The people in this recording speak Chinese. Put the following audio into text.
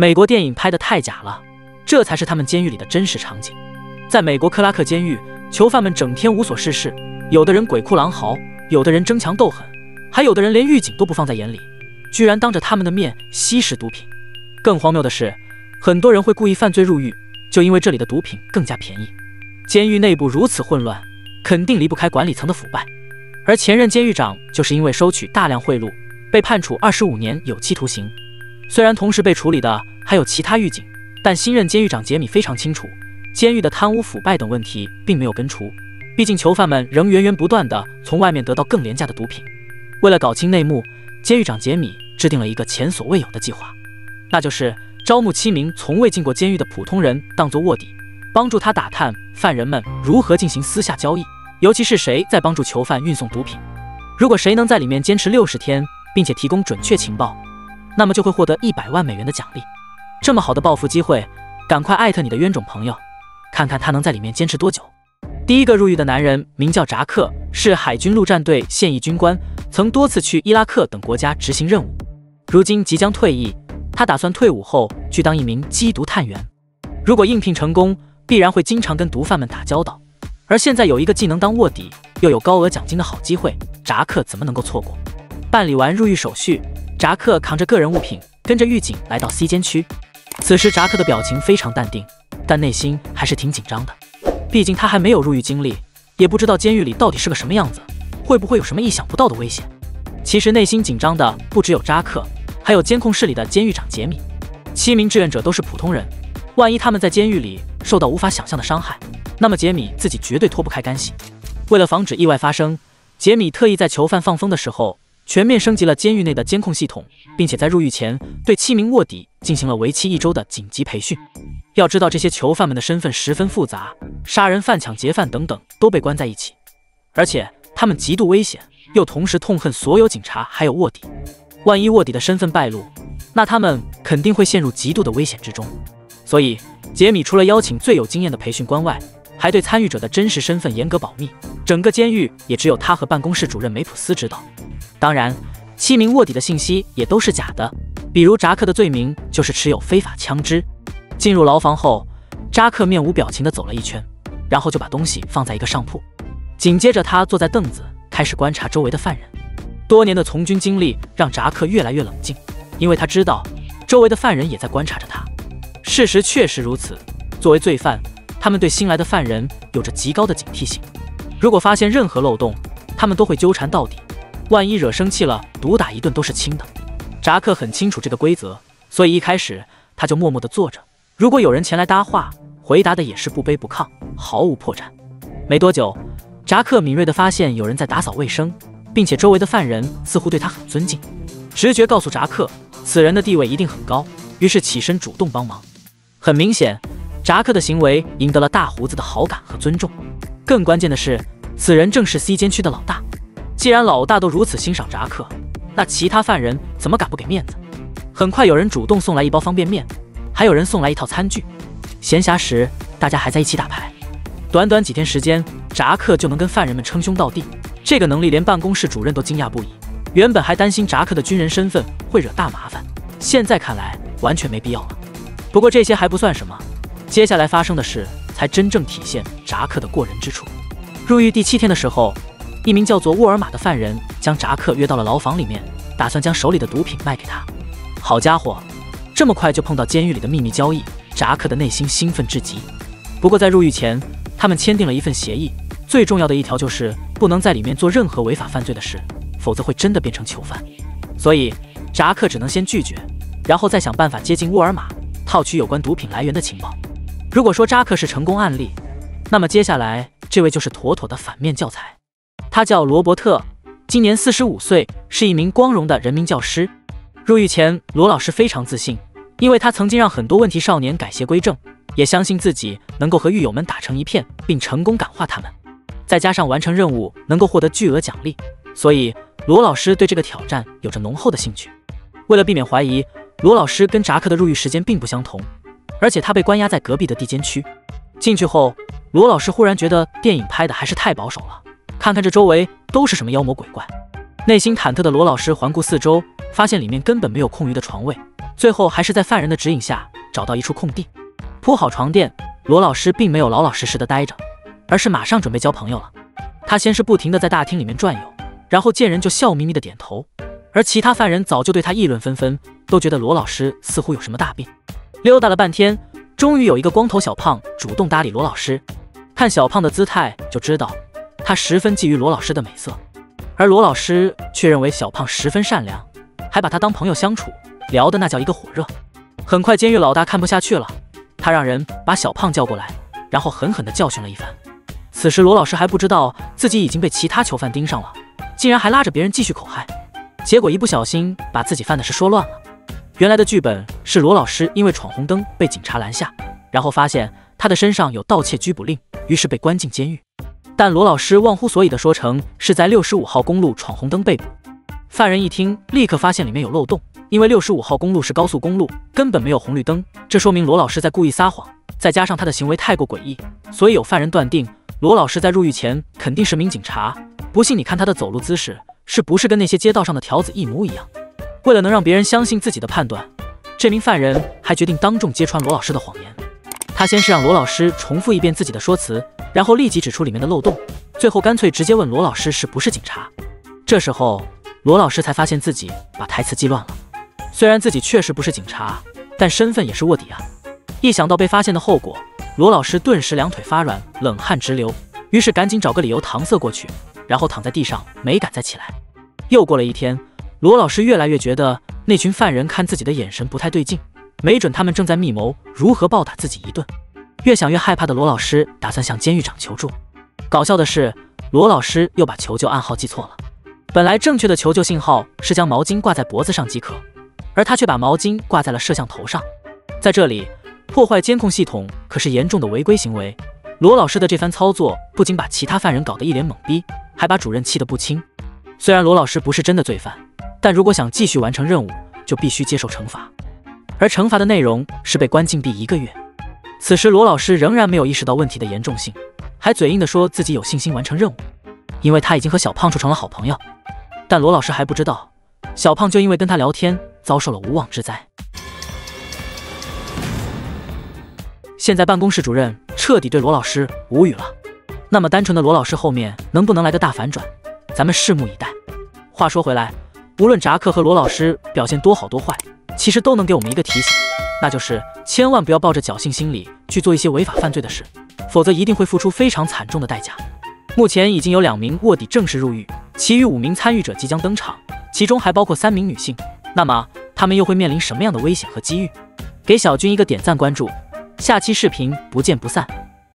美国电影拍的太假了，这才是他们监狱里的真实场景。在美国克拉克监狱，囚犯们整天无所事事，有的人鬼哭狼嚎，有的人争强斗狠，还有的人连狱警都不放在眼里，居然当着他们的面吸食毒品。更荒谬的是，很多人会故意犯罪入狱，就因为这里的毒品更加便宜。监狱内部如此混乱，肯定离不开管理层的腐败。而前任监狱长就是因为收取大量贿赂，被判处二十五年有期徒刑。虽然同时被处理的还有其他狱警，但新任监狱长杰米非常清楚。监狱的贪污腐败等问题并没有根除，毕竟囚犯们仍源源不断的从外面得到更廉价的毒品。为了搞清内幕，监狱长杰米制定了一个前所未有的计划，那就是招募七名从未进过监狱的普通人当做卧底，帮助他打探犯人们如何进行私下交易，尤其是谁在帮助囚犯运送毒品。如果谁能在里面坚持六十天，并且提供准确情报，那么就会获得一百万美元的奖励。这么好的报复机会，赶快艾特你的冤种朋友！看看他能在里面坚持多久。第一个入狱的男人名叫扎克，是海军陆战队现役军官，曾多次去伊拉克等国家执行任务。如今即将退役，他打算退伍后去当一名缉毒探员。如果应聘成功，必然会经常跟毒贩们打交道。而现在有一个既能当卧底，又有高额奖金的好机会，扎克怎么能够错过？办理完入狱手续，扎克扛着个人物品，跟着狱警来到 C 监区。此时扎克的表情非常淡定。但内心还是挺紧张的，毕竟他还没有入狱经历，也不知道监狱里到底是个什么样子，会不会有什么意想不到的危险。其实内心紧张的不只有扎克，还有监控室里的监狱长杰米。七名志愿者都是普通人，万一他们在监狱里受到无法想象的伤害，那么杰米自己绝对脱不开干系。为了防止意外发生，杰米特意在囚犯放风的时候。全面升级了监狱内的监控系统，并且在入狱前对七名卧底进行了为期一周的紧急培训。要知道，这些囚犯们的身份十分复杂，杀人犯、抢劫犯等等都被关在一起，而且他们极度危险，又同时痛恨所有警察还有卧底。万一卧底的身份败露，那他们肯定会陷入极度的危险之中。所以，杰米除了邀请最有经验的培训官外，还对参与者的真实身份严格保密。整个监狱也只有他和办公室主任梅普斯知道。当然，七名卧底的信息也都是假的。比如扎克的罪名就是持有非法枪支。进入牢房后，扎克面无表情地走了一圈，然后就把东西放在一个上铺。紧接着，他坐在凳子，开始观察周围的犯人。多年的从军经历让扎克越来越冷静，因为他知道周围的犯人也在观察着他。事实确实如此。作为罪犯，他们对新来的犯人有着极高的警惕性。如果发现任何漏洞，他们都会纠缠到底。万一惹生气了，毒打一顿都是轻的。扎克很清楚这个规则，所以一开始他就默默地坐着。如果有人前来搭话，回答的也是不卑不亢，毫无破绽。没多久，扎克敏锐地发现有人在打扫卫生，并且周围的犯人似乎对他很尊敬。直觉告诉扎克，此人的地位一定很高，于是起身主动帮忙。很明显，扎克的行为赢得了大胡子的好感和尊重。更关键的是，此人正是 C 监区的老大。既然老大都如此欣赏扎克，那其他犯人怎么敢不给面子？很快有人主动送来一包方便面，还有人送来一套餐具。闲暇时，大家还在一起打牌。短短几天时间，扎克就能跟犯人们称兄道弟，这个能力连办公室主任都惊讶不已。原本还担心扎克的军人身份会惹大麻烦，现在看来完全没必要了。不过这些还不算什么，接下来发生的事才真正体现扎克的过人之处。入狱第七天的时候。一名叫做沃尔玛的犯人将扎克约到了牢房里面，打算将手里的毒品卖给他。好家伙，这么快就碰到监狱里的秘密交易，扎克的内心兴奋至极。不过在入狱前，他们签订了一份协议，最重要的一条就是不能在里面做任何违法犯罪的事，否则会真的变成囚犯。所以扎克只能先拒绝，然后再想办法接近沃尔玛，套取有关毒品来源的情报。如果说扎克是成功案例，那么接下来这位就是妥妥的反面教材。他叫罗伯特，今年四十五岁，是一名光荣的人民教师。入狱前，罗老师非常自信，因为他曾经让很多问题少年改邪归正，也相信自己能够和狱友们打成一片，并成功感化他们。再加上完成任务能够获得巨额奖励，所以罗老师对这个挑战有着浓厚的兴趣。为了避免怀疑，罗老师跟扎克的入狱时间并不相同，而且他被关押在隔壁的地监区。进去后，罗老师忽然觉得电影拍的还是太保守了。看看这周围都是什么妖魔鬼怪，内心忐忑的罗老师环顾四周，发现里面根本没有空余的床位，最后还是在犯人的指引下找到一处空地，铺好床垫。罗老师并没有老老实实的待着，而是马上准备交朋友了。他先是不停的在大厅里面转悠，然后见人就笑眯眯的点头。而其他犯人早就对他议论纷纷，都觉得罗老师似乎有什么大病。溜达了半天，终于有一个光头小胖主动搭理罗老师。看小胖的姿态就知道，他十分觊觎罗老师的美色。而罗老师却认为小胖十分善良，还把他当朋友相处，聊得那叫一个火热。很快，监狱老大看不下去了。他让人把小胖叫过来，然后狠狠地教训了一番。此时罗老师还不知道自己已经被其他囚犯盯上了，竟然还拉着别人继续口嗨，结果一不小心把自己犯的事说乱了。原来的剧本是罗老师因为闯红灯被警察拦下，然后发现他的身上有盗窃拘捕令，于是被关进监狱。但罗老师忘乎所以的说成是在六十五号公路闯红灯被捕。犯人一听，立刻发现里面有漏洞。因为六十五号公路是高速公路，根本没有红绿灯，这说明罗老师在故意撒谎。再加上他的行为太过诡异，所以有犯人断定罗老师在入狱前肯定是名警察。不信你看他的走路姿势，是不是跟那些街道上的条子一模一样？为了能让别人相信自己的判断，这名犯人还决定当众揭穿罗老师的谎言。他先是让罗老师重复一遍自己的说辞，然后立即指出里面的漏洞，最后干脆直接问罗老师是不是警察。这时候罗老师才发现自己把台词记乱了。虽然自己确实不是警察，但身份也是卧底啊！一想到被发现的后果，罗老师顿时两腿发软，冷汗直流，于是赶紧找个理由搪塞过去，然后躺在地上没敢再起来。又过了一天，罗老师越来越觉得那群犯人看自己的眼神不太对劲，没准他们正在密谋如何暴打自己一顿。越想越害怕的罗老师打算向监狱长求助。搞笑的是，罗老师又把求救暗号记错了，本来正确的求救信号是将毛巾挂在脖子上即可。而他却把毛巾挂在了摄像头上，在这里破坏监控系统可是严重的违规行为。罗老师的这番操作不仅把其他犯人搞得一脸懵逼，还把主任气得不轻。虽然罗老师不是真的罪犯，但如果想继续完成任务，就必须接受惩罚，而惩罚的内容是被关禁闭一个月。此时罗老师仍然没有意识到问题的严重性，还嘴硬地说自己有信心完成任务，因为他已经和小胖处成了好朋友。但罗老师还不知道，小胖就因为跟他聊天。遭受了无妄之灾。现在办公室主任彻底对罗老师无语了。那么单纯的罗老师后面能不能来个大反转？咱们拭目以待。话说回来，无论扎克和罗老师表现多好多坏，其实都能给我们一个提醒，那就是千万不要抱着侥幸心理去做一些违法犯罪的事，否则一定会付出非常惨重的代价。目前已经有两名卧底正式入狱，其余五名参与者即将登场，其中还包括三名女性。那么他们又会面临什么样的危险和机遇？给小军一个点赞关注，下期视频不见不散。